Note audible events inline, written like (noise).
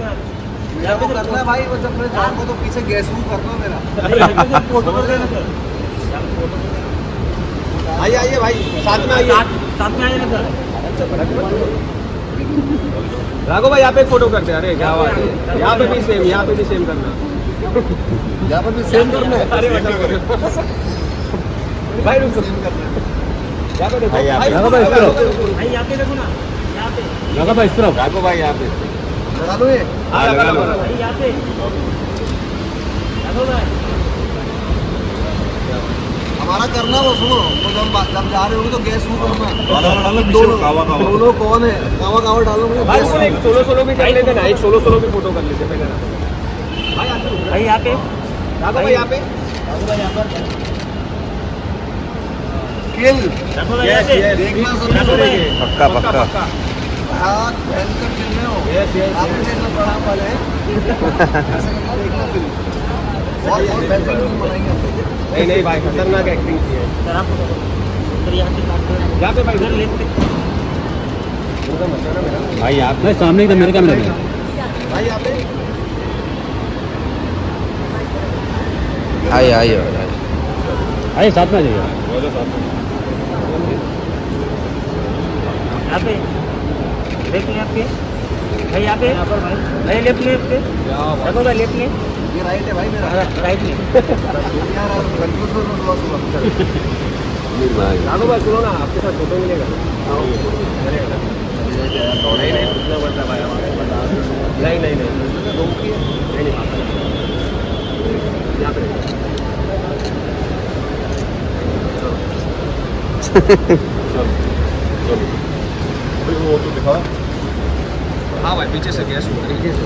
मेरा को करना है भाई वो जब मैं जाऊँगा तो पीछे गैस हूँ करना मेरा। फ़ोटो सर आइए आइए भाई साथ में आइए। साथ में आइए ना सर। राघव भाई यहाँ पे एक फ़ोटो करते हैं। अरे क्या बात है। यहाँ पे भी सेम यहाँ पे भी सेम करना। यहाँ पर भी सेम करना। है अरे भाई रुको यहाँ पे देखो। भाई, यहाँ पे- भाई, राघव भाई, इस तरफ़। भाई यहाँ पे देखो ना। यहाँ पे। लगा भाई इस तरफ़। राघो भाई यहाँ पे। लगा दो ये। हाँ, लगा लो, लगा लो। भाई यहाँ पे हमारा करना वो सुनो तो जब जब जा रहे होगे तो गैस हूँ करना। दोनों कावा कावा। दोनों कौन है? कावा कावा डालो मुझे। सोलो सोलो भी कर लेते ना एक सोलो सोलो भी फ़ोटो कर लेते भाई आते हो? भाई यहाँ पे। राघव भाई यहाँ पे। देखो भाई यहाँ पर। किल देखो भाई यहाँ पे। देखना पक्का। पक्का। हाँ भयंकर फ़िल्म है? आप. प्रणाम वाले हैं। देखना फ़िल्म फ़िल्म बनाएँगे। नहीं नहीं भाई खतरनाक एक्टिंग की है। सर आप यहाँ पे भाई लेफ़्ट यहाँ पे सामने एकदम मेरे कैमरे में। भाई यहाँ पे। आइए आइए आइए। साथ में आ जाइए यहाँ पे। लेफ़्ट में आपके भाई यहाँ पे? यहाँ पर भाई। भाई लेफ़्ट में आपके देखो भाई लेफ़्ट में। ये राइट है भाई मेरा। राइट में। यार सुबह सुबह (laughs) भाई सुनो ना आपके साथ फ़ोटो मिलेगा। नहीं नहीं पूछना पड़ता भाई नहीं नहीं नहीं नहीं (laughs) नहीं तो दिखा। हाँ भाई पीछे से गैस तरीके से